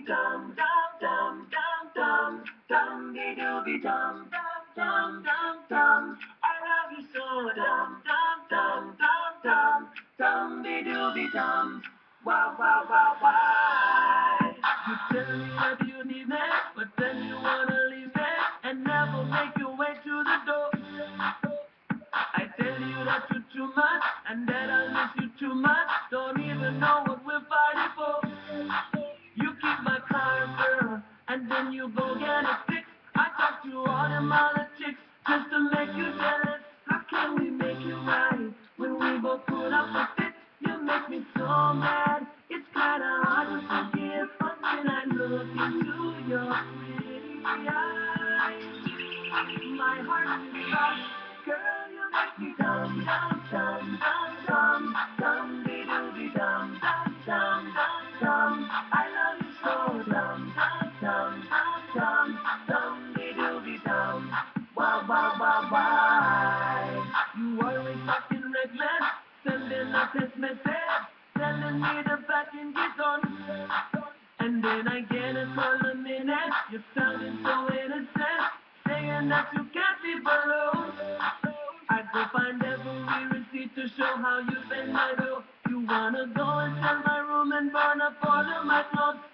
dumb, dumb, be dooby dumb, dumb, dumb, dumb, dumb. I love you so dooby dumb. Wow, wow, wow, why? You tell me that you need me, but then you wanna leave me and never make your way to the door. I tell you that you're too much and that I miss you too much. Don't all them other chicks just to make you jealous. How can we make it right when we both put up a fit? You make me so mad. It's kinda hard to forgive until I look into your pretty eyes. My heart is lost, girl. You make me dumb, dumb, dumb, dumb, dumb, dumb, dooby dumb, dumb, dumb, dumb, dumb. Wow, why? You always fucking reckless, sending a text message, telling me to back and get. And then I get a call a minute, you're sounding so innocent, saying that you can't be below. I go find every receipt to show how you spend my dough. You wanna go sell my room and burn up all of my clothes?